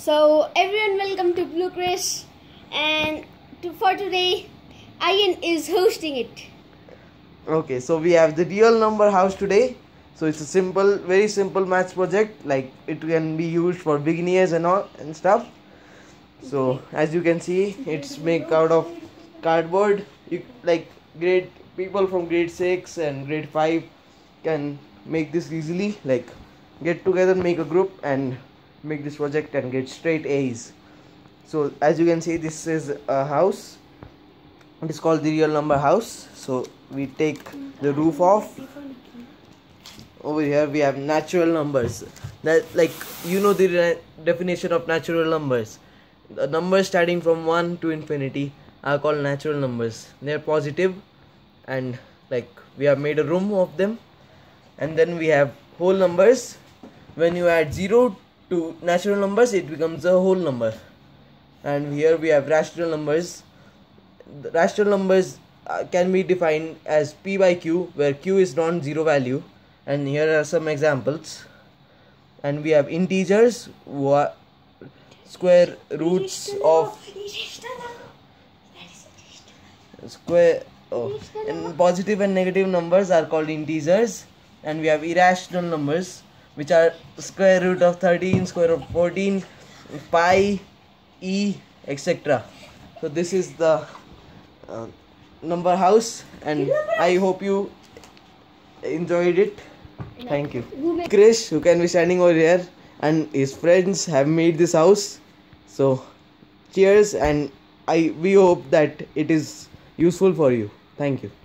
So everyone, welcome to Blue Chris, and to, for today, Ian is hosting it. Okay, so we have the real number house today. So it's a simple, very simple maths project. Like it can be used for beginners and all and stuff. So as you can see, it's made out of cardboard. You like grade people from grade six and grade five can make this easily. Like get together, make a group, and make this project and get straight A's. So as you can see, this is a house. It is called the real number house. So we take the roof off over here we have natural numbers that like you know the definition of natural numbers the numbers starting from 1 to infinity are called natural numbers they are positive and like we have made a room of them and then we have whole numbers when you add 0 to natural numbers it becomes a whole number. And here we have rational numbers. The rational numbers uh, can be defined as p by q where q is non-zero value. And here are some examples. And we have integers square roots of square oh, and positive and negative numbers are called integers. And we have irrational numbers which are square root of 13 square root of 14 pi e etc so this is the uh, number house and i hope you enjoyed it. Thank you. Krish who can be standing over here and his friends have made this house. So cheers and i we hope that it is useful for you. Thank you